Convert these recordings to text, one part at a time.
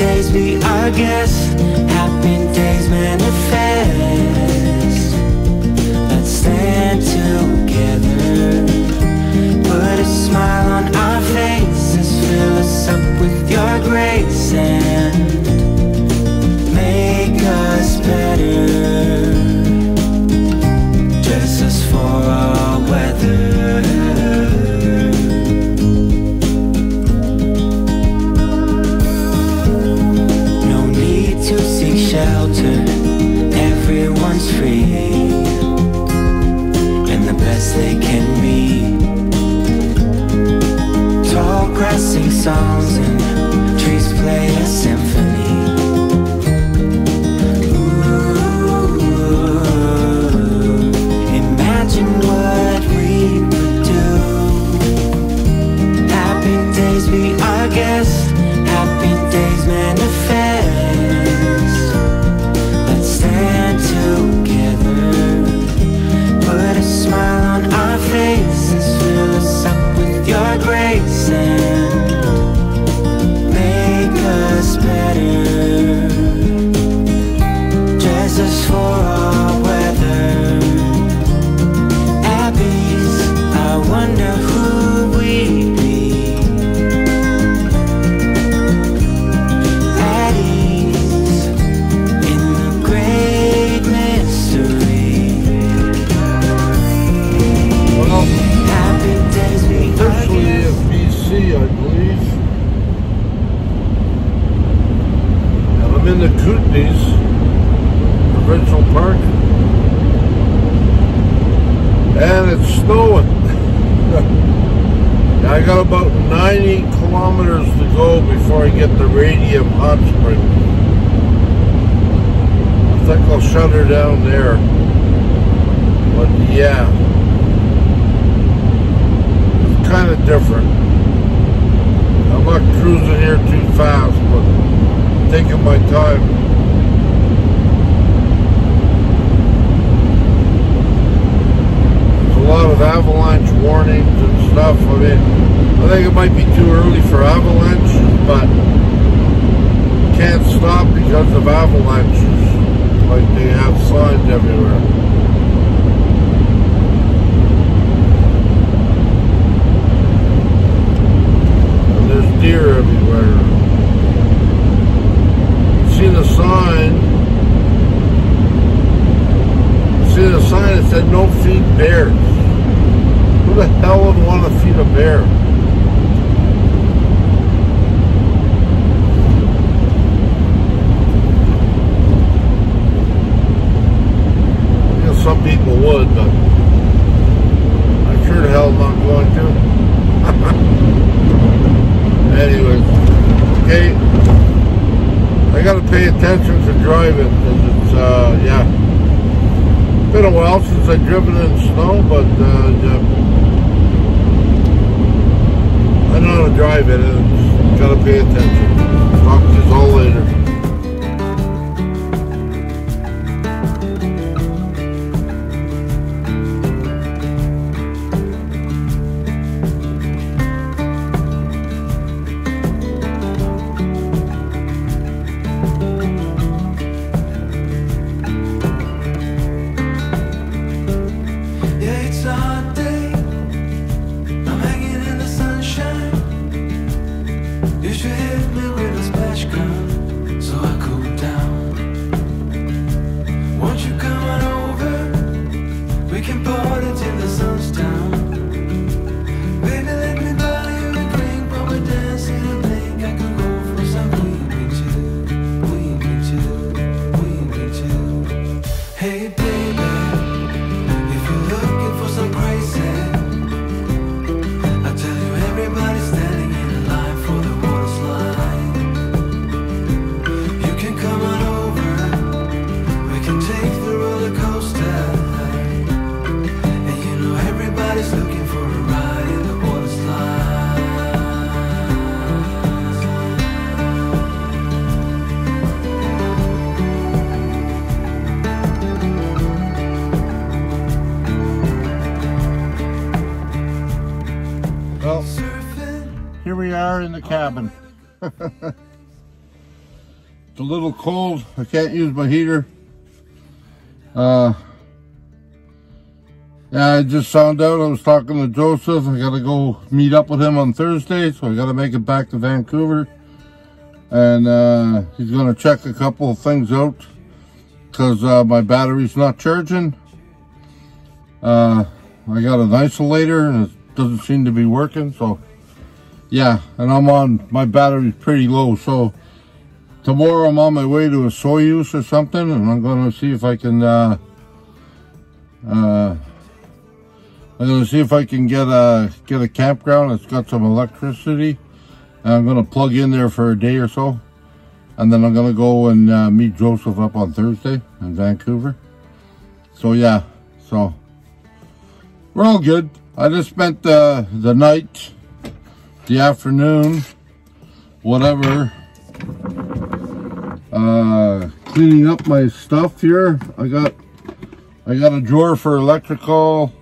days be our guest Happy days manifest. Let's stand together. Put a smile on our faces. Fill us up with your grace and. Snowing. I got about 90 kilometers to go before I get the Radium Hot Spring. I think I'll shut her down there. But yeah, it's kind of different. I'm not cruising here too fast, but taking my time. a lot of avalanche warnings and stuff. I mean, I think it might be too early for avalanche, but can't stop because of avalanches. Like they have signs everywhere. And there's deer everywhere. See the sign. Seen a sign that said no feed bears. Who the hell would want to feed a bear? I guess some people would, but I'm sure the hell am not going to. Anyways, okay. I gotta pay attention to driving because it's, uh, yeah. Been a while since I've driven in snow, but, uh, yeah. I know how to drive it and gotta pay attention. Talk to you all later. We are in the cabin. it's a little cold. I can't use my heater. Uh, yeah, I just found out I was talking to Joseph. I gotta go meet up with him on Thursday, so I gotta make it back to Vancouver. And uh, he's gonna check a couple of things out because uh, my battery's not charging. Uh, I got an isolator and it doesn't seem to be working, so yeah, and I'm on, my battery's pretty low, so tomorrow I'm on my way to Osoyoos or something, and I'm gonna see if I can, uh, uh, I'm gonna see if I can get a, get a campground that's got some electricity, and I'm gonna plug in there for a day or so, and then I'm gonna go and uh, meet Joseph up on Thursday in Vancouver. So yeah, so we're all good. I just spent uh, the night the afternoon, whatever, uh, cleaning up my stuff here. I got, I got a drawer for electrical,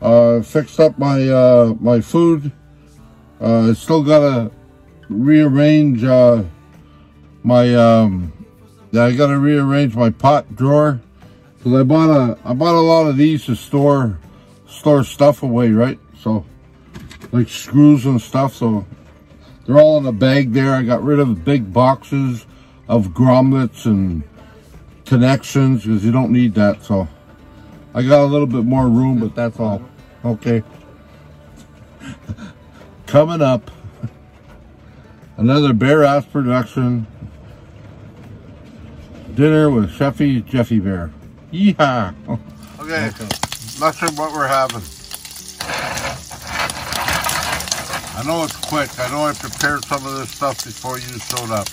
uh, fixed up my, uh, my food. Uh, I still gotta rearrange, uh, my, um, yeah, I gotta rearrange my pot drawer. Cause I bought a, I bought a lot of these to store, store stuff away, right? So, like screws and stuff. So they're all in a bag there. I got rid of big boxes of grommets and connections because you don't need that. So I got a little bit more room, but that's all. Okay. Coming up, another Bear Ass production. Dinner with Chefy Jeffy Bear. Yeehaw. Okay. Nothing what we're having. I know it's quick. I know I prepared some of this stuff before you showed up.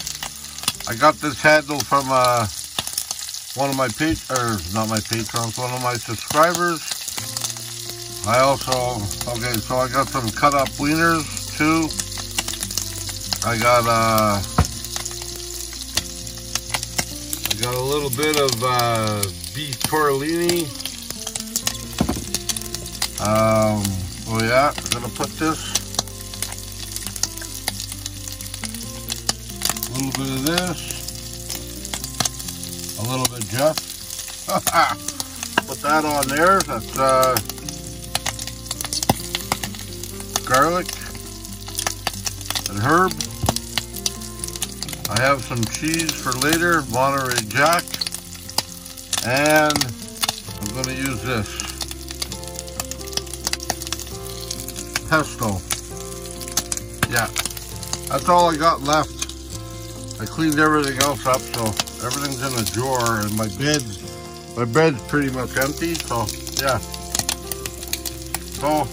I got this handle from uh, one of my or not my patrons, one of my subscribers. I also okay, so I got some cut up wieners too. I got uh I got a little bit of uh, beef tortellini. Um, oh yeah, I'm gonna put this. A little bit of this. A little bit just. put that on there. That's uh, garlic and herb. I have some cheese for later, Monterey Jack. And I'm going to use this. Pesto. Yeah, that's all I got left. I cleaned everything else up, so everything's in a drawer, and my bed, my bed's pretty much empty, so yeah. So,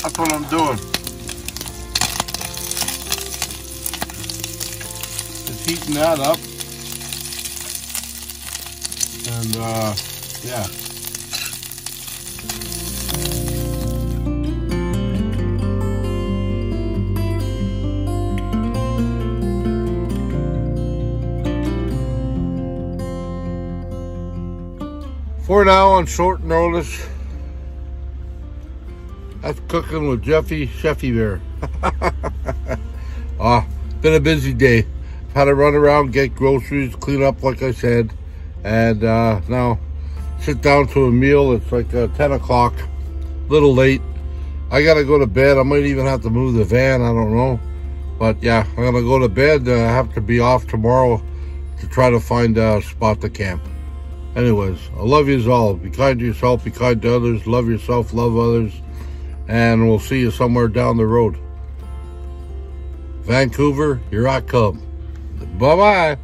that's what I'm doing. Just heating that up. And, uh, yeah. For now, on short notice, that's cooking with Jeffy Chefy Bear. Ah, been a busy day. I've Had to run around, get groceries, clean up, like I said, and uh, now sit down to a meal. It's like uh, 10 o'clock, a little late. I gotta go to bed. I might even have to move the van. I don't know, but yeah, I'm gonna go to bed. Uh, I have to be off tomorrow to try to find a spot to camp. Anyways, I love you all. Be kind to yourself, be kind to others, love yourself, love others, and we'll see you somewhere down the road. Vancouver, here I come. Bye-bye.